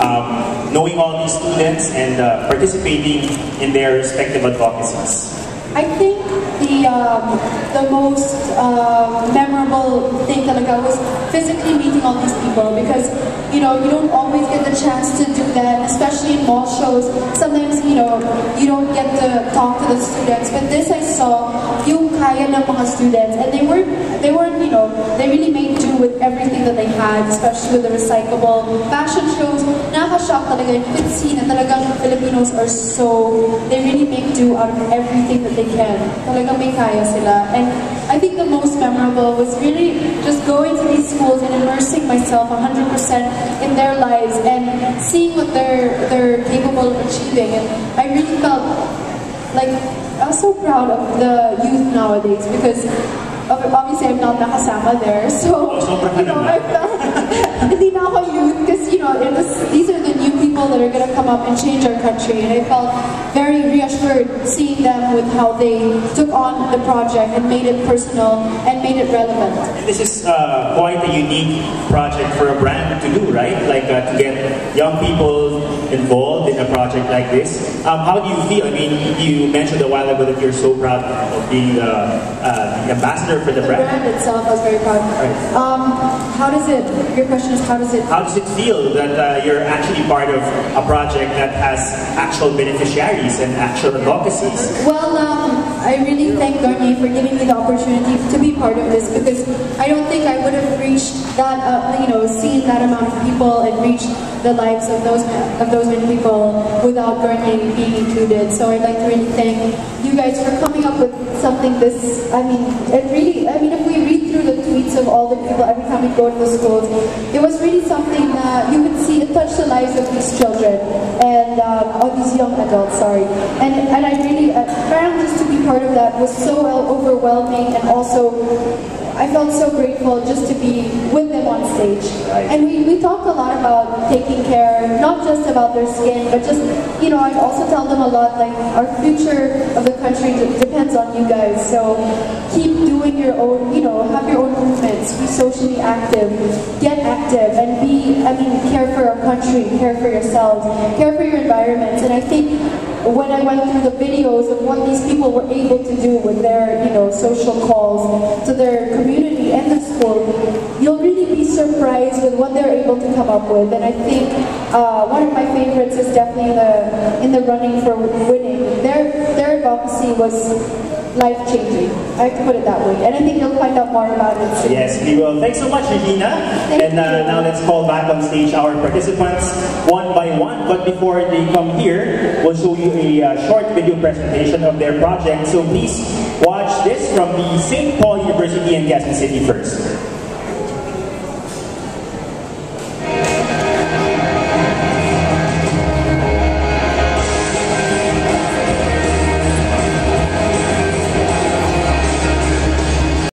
um, knowing all these students and uh, participating in their respective advocacies? I think the um, the most uh, memorable thing talaga was physically meeting all these people because you know you don't always get the chance to do that, especially in mall shows. Sometimes you know you don't get to talk to the students, but this I saw yung kaya ng mga students, and they were they weren't you know they really made with everything that they had, especially with the recyclable fashion shows. Nakaka-shock talaga. Could see na talagang Filipinos are so they really make do out of everything that they can. Talagang may kaya sila. And I think the most memorable was really just going to these schools and immersing myself 100% in their lives and seeing what they're they're capable of achieving. And I really felt like I was so proud of the youth nowadays because obviously I'm not nakasama there. So, Oh, you know, I felt hindi na ako youth because, you know, it was, these are the new people that are going to come up and change our country. And I felt very reassured seeing them with how they took on the project and made it personal and made it relevant. This is uh, quite a unique project for a brand to do, right? Like uh, to get young people involved in a project like this. Um, how do you feel? I mean, you mentioned a while ago that you're so proud of being the, uh, the ambassador for the The brand. brand itself, I was very proud. Right. Um, how does it, your question is how does it How does it feel that uh, you're actually part of a project that has actual beneficiaries and actual advocacies? Well, um, I really thank Garnier for giving me the opportunity to be part of this because I don't think I would have reached that, uh, you know, seen that amount of people and reached the lives of those of those many people without Garnier being included. So I'd like to really thank you guys for coming up with something this. I mean, it really. I mean, if we read through the tweets of all the people every time we go to the schools, it was really something that you could see. It touched the lives of these children and um, these young adults. Sorry, and and I really, uh, just to be part of that was so overwhelming and also. I felt so grateful just to be with them on stage. And we, we talked a lot about taking care, not just about their skin, but just, you know, I also tell them a lot, like, our future of the country de- depends on you guys. So keep doing your own, you know, have your own movements, be socially active, get active, and be, I mean, care for our country, care for yourselves, care for your environment. And I think when I went through the videos of what these people were able to do with their, you know, social calls to their community and the school, you'll really be surprised with what they're able to come up with. And I think uh, one of my favorites is definitely the in the running for winning. Their their advocacy was life changing. I have to put it that way. And I think you'll find out more about it soon. Yes, we will. Thanks so much, Georgina. Thank and uh, now let's call back on stage our participants one by one. But before they come here, we'll show you a uh, short video presentation of their project. So please watch this from the St. Paul University in Quezon City first.